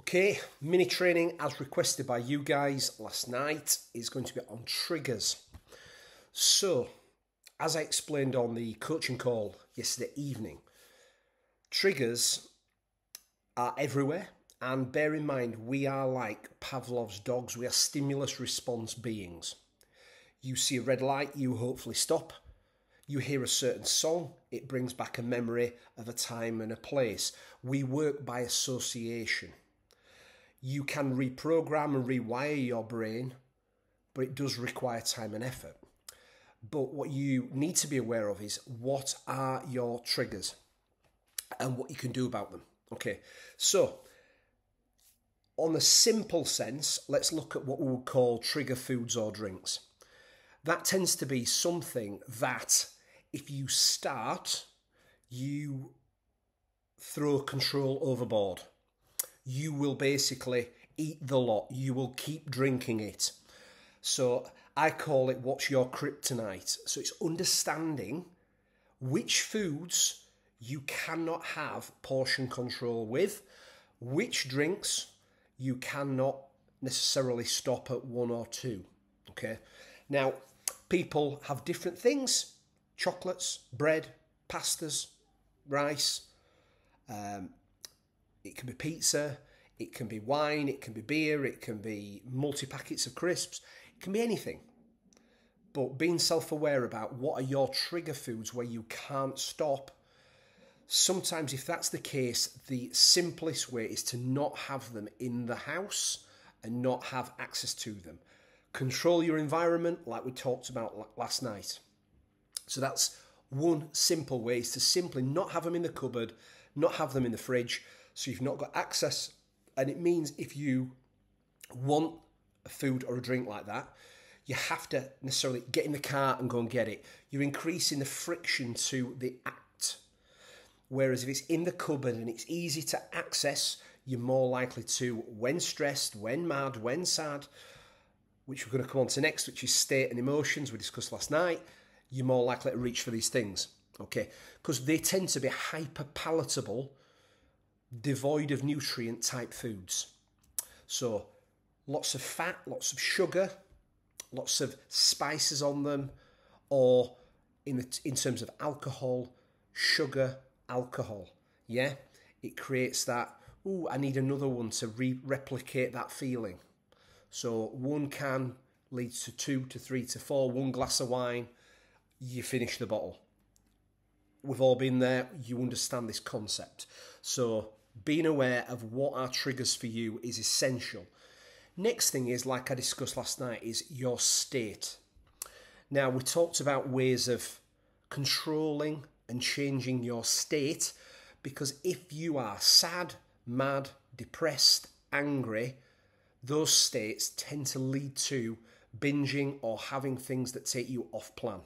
Okay, mini training as requested by you guys last night is going to be on triggers. So, as I explained on the coaching call yesterday evening, triggers are everywhere. And bear in mind, we are like Pavlov's dogs, we are stimulus response beings. You see a red light, you hopefully stop. You hear a certain song, it brings back a memory of a time and a place. We work by association. You can reprogram and rewire your brain, but it does require time and effort. But what you need to be aware of is what are your triggers and what you can do about them. Okay, so on the simple sense, let's look at what we would call trigger foods or drinks. That tends to be something that if you start, you throw control overboard. You will basically eat the lot, you will keep drinking it. So I call it what's your kryptonite. So it's understanding which foods you cannot have portion control with, which drinks you cannot necessarily stop at one or two. Okay. Now, people have different things chocolates, bread, pastas, rice. Um, it can be pizza, it can be wine, it can be beer, it can be multi packets of crisps, it can be anything. But being self aware about what are your trigger foods where you can't stop. Sometimes, if that's the case, the simplest way is to not have them in the house and not have access to them. Control your environment, like we talked about last night. So that's one simple way is to simply not have them in the cupboard, not have them in the fridge, so you've not got access. And it means if you want a food or a drink like that, you have to necessarily get in the car and go and get it. You're increasing the friction to the act. Whereas if it's in the cupboard and it's easy to access, you're more likely to, when stressed, when mad, when sad, which we're going to come on to next, which is state and emotions we discussed last night, you're more likely to reach for these things. Okay, because they tend to be hyper palatable, devoid of nutrient type foods. So, lots of fat, lots of sugar, lots of spices on them, or in the, in terms of alcohol, sugar, alcohol. Yeah, it creates that. Oh, I need another one to re- replicate that feeling. So one can leads to two to three to four. One glass of wine you finish the bottle. We've all been there, you understand this concept. So, being aware of what are triggers for you is essential. Next thing is, like I discussed last night, is your state. Now, we talked about ways of controlling and changing your state because if you are sad, mad, depressed, angry, those states tend to lead to binging or having things that take you off plan.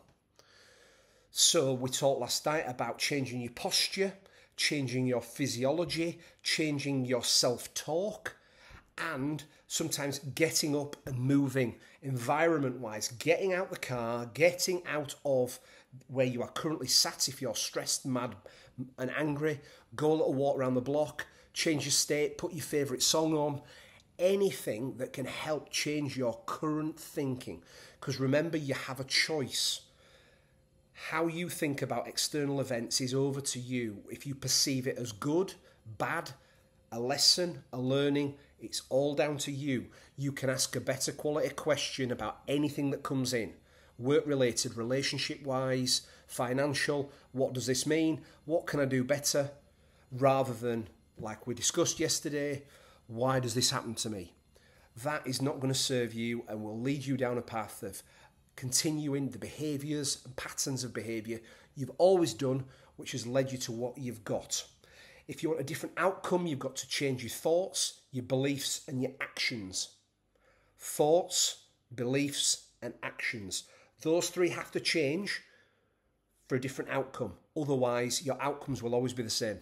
So, we talked last night about changing your posture, changing your physiology, changing your self talk, and sometimes getting up and moving environment wise, getting out the car, getting out of where you are currently sat if you're stressed, mad, and angry. Go a little walk around the block, change your state, put your favourite song on. Anything that can help change your current thinking. Because remember, you have a choice how you think about external events is over to you. If you perceive it as good, bad, a lesson, a learning, it's all down to you. You can ask a better quality question about anything that comes in work related, relationship wise, financial. What does this mean? What can I do better? Rather than, like we discussed yesterday, why does this happen to me? That is not going to serve you and will lead you down a path of continuing the behaviours and patterns of behaviour you've always done, which has led you to what you've got. If you want a different outcome, you've got to change your thoughts, your beliefs, and your actions. Thoughts, beliefs, and actions. Those three have to change for a different outcome. Otherwise, your outcomes will always be the same.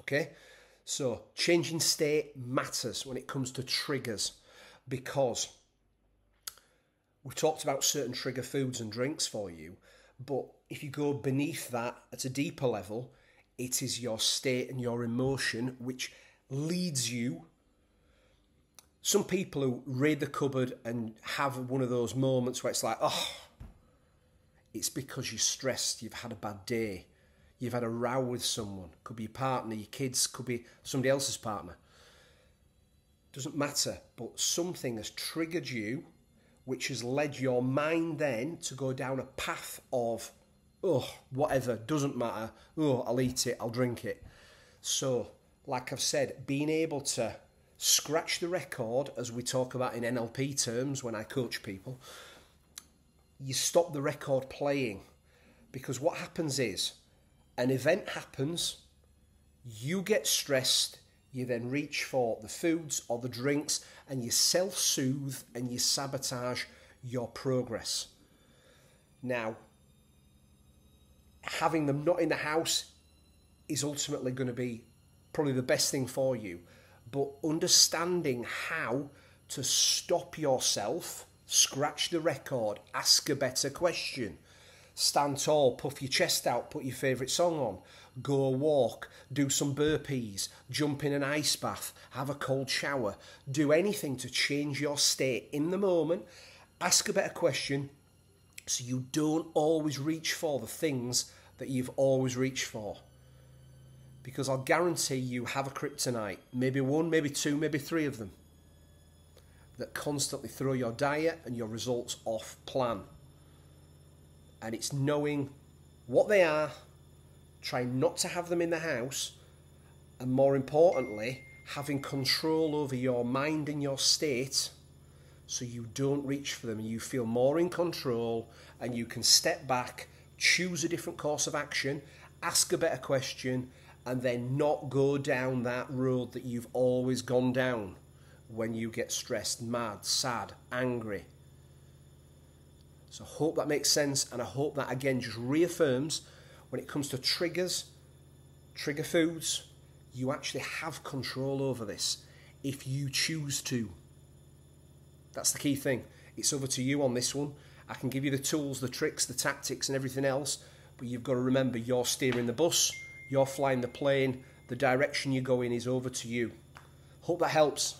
Okay? So, changing state matters when it comes to triggers because We've talked about certain trigger foods and drinks for you, but if you go beneath that at a deeper level, it is your state and your emotion which leads you some people who raid the cupboard and have one of those moments where it's like, oh, it's because you're stressed, you've had a bad day, you've had a row with someone, could be your partner, your kids, could be somebody else's partner. Doesn't matter, but something has triggered you, which has led your mind then to go down a path of, oh, whatever, doesn't matter, oh, I'll eat it, I'll drink it. So, like I've said, being able to scratch the record, as we talk about in NLP terms when I coach people, you stop the record playing. Because what happens is an event happens, you get stressed, you then reach for the foods or the drinks, and you self soothe and you sabotage your progress. Now, having them not in the house is ultimately going to be probably the best thing for you. But understanding how to stop yourself, scratch the record, ask a better question, stand tall, puff your chest out, put your favourite song on, go a walk, do some burpees, jump in an ice bath, have a cold shower, do anything to change your state in the moment, ask a better question so you don't always reach for the things that you've always reached for. Because I'll guarantee you have a kryptonite, maybe one, maybe two, maybe three of them, that constantly throw your diet and your results off plan. And it's knowing what they are, trying not to have them in the house, and more importantly, having control over your mind and your state so you don't reach for them and you feel more in control and you can step back, choose a different course of action, ask a better question, and then not go down that road that you've always gone down when you get stressed, mad, sad, angry. So I hope that makes sense, and I hope that again just reaffirms when it comes to triggers, trigger foods, you actually have control over this if you choose to. That's the key thing. It's over to you on this one. I can give you the tools, the tricks, the tactics, and everything else, but you've got to remember you're steering the bus you're flying the plane. The direction you go in is over to you. Hope that helps.